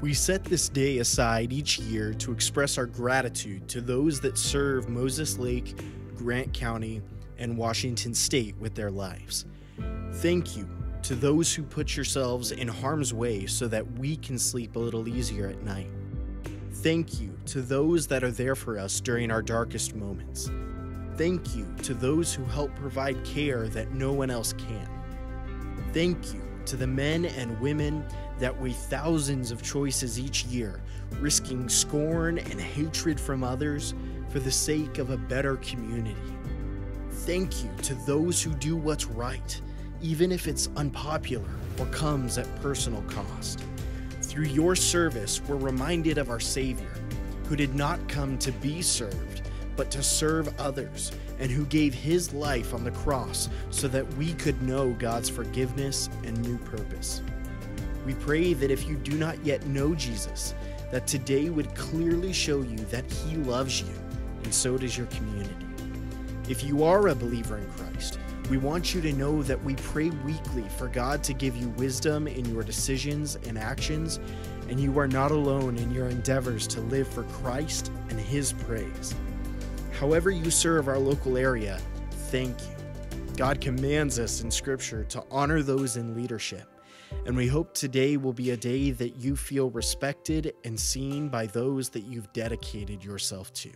We set this day aside each year to express our gratitude to those that serve Moses Lake, Grant County, and Washington State with their lives. Thank you to those who put yourselves in harm's way so that we can sleep a little easier at night. Thank you to those that are there for us during our darkest moments. Thank you to those who help provide care that no one else can. Thank you to the men and women that weigh thousands of choices each year, risking scorn and hatred from others for the sake of a better community. Thank you to those who do what's right, even if it's unpopular or comes at personal cost. Through your service, we're reminded of our Savior, who did not come to be served, but to serve others, and who gave his life on the cross so that we could know God's forgiveness and new purpose. We pray that if you do not yet know Jesus, that today would clearly show you that he loves you, and so does your community. If you are a believer in Christ, we want you to know that we pray weekly for God to give you wisdom in your decisions and actions, and you are not alone in your endeavors to live for Christ and His praise. However, you serve our local area, thank you. God commands us in Scripture to honor those in leadership, and we hope today will be a day that you feel respected and seen by those that you've dedicated yourself to.